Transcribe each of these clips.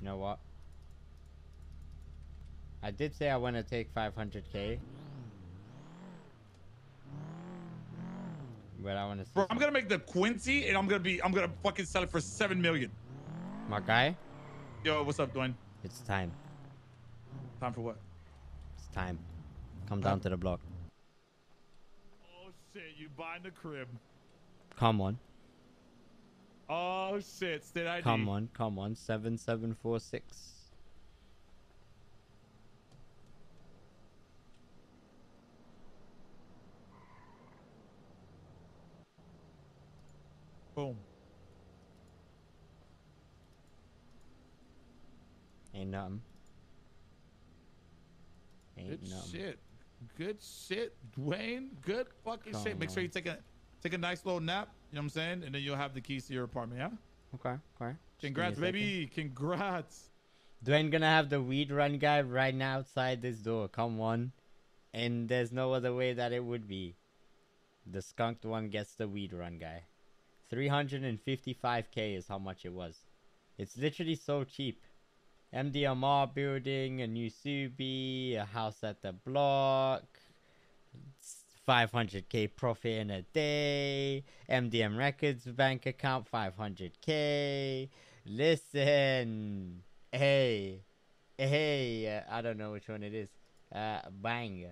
You know what? I did say I want to take 500k. But I want to. Bro, I'm gonna make the Quincy, and I'm gonna be, I'm gonna fucking sell it for seven million. My guy, Yo, what's up, Dwayne? it's time. Time for what? It's time. Come down to the block. Oh shit, you buying the crib? Come on. Oh shit, state ID. Come on. Come on. 7746. Boom. Ain't nothing. Ain't Good nothing. shit. Good shit, Dwayne. Good fucking shit. Make sure you take a take a nice little nap. You know what I'm saying? And then you'll have the keys to your apartment. Yeah. Okay. Okay. Just give me a Congrats, baby. Congrats. Dwayne gonna have the weed run guy right now outside this door. Come on. And there's no other way that it would be. The skunked one gets the weed run guy. 355k is how much it was. It's literally so cheap. MDMR building, a new Subi, a house at the block, 500k profit in a day, MDM Records bank account 500k. Listen, hey, hey, uh, I don't know which one it is. Uh, bang.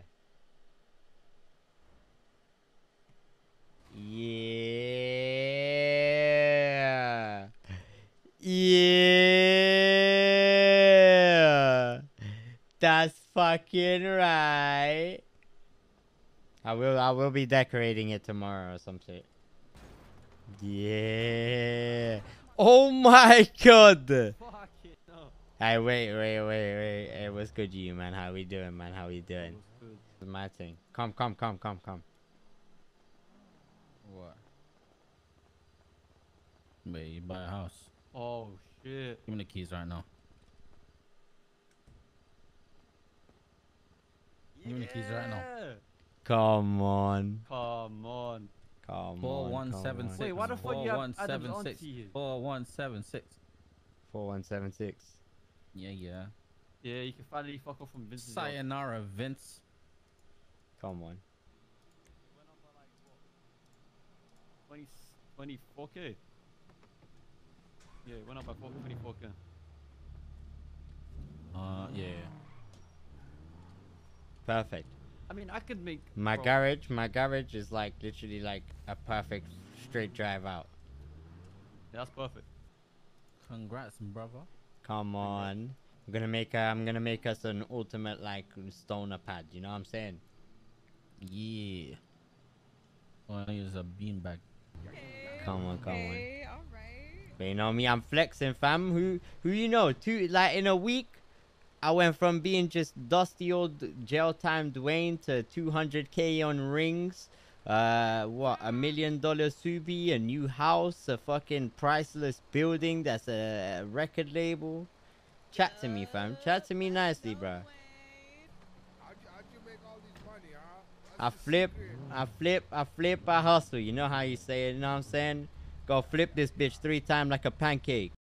Yeah. Yeah. That's fucking right. I will I will be decorating it tomorrow or some shit. Yeah. Oh my god. Fuck it, no. Hey, wait, wait, wait, wait. Hey, what's good, you man? How we doing, man? How we doing? Good. It's my thing. Come, come, come, come, come. What? Wait, you buy a house. Oh shit. Give me the keys right now. Give me the keys right now. Yeah. Come on. Come on. Come Four on. one come seven on. six. Wait, why the fuck you Four have one Adam's seven six. auntie here? Four one seven six. 4176. Yeah, yeah. Yeah, you can finally fuck off from Vince's. house. Sayonara, Vince. Come on. Went up by like what? 20, 24k. Yeah, went up by 4, 24k. Uh, yeah. Perfect. I mean, I could make. My bro, garage, my garage is like literally like a perfect straight drive out. Yeah, that's perfect. Congrats, brother. Come on. I'm gonna make a, I'm gonna make us an ultimate like stoner pad. You know what I'm saying? Yeah. Oh, I use a beanbag. Come on, come on. okay, all right. But you know me, I'm flexing, fam. Who, who you know? Two like in a week, I went from being just dusty old jail time Dwayne to 200k on rings. Uh, what a million dollar Subi, a new house, a fucking priceless building that's a, record label. Chat to me, fam. Chat to me nicely, bro. I flip. I flip, I flip, I hustle. You know how you say it, you know what I'm saying? Go flip this bitch three times like a pancake.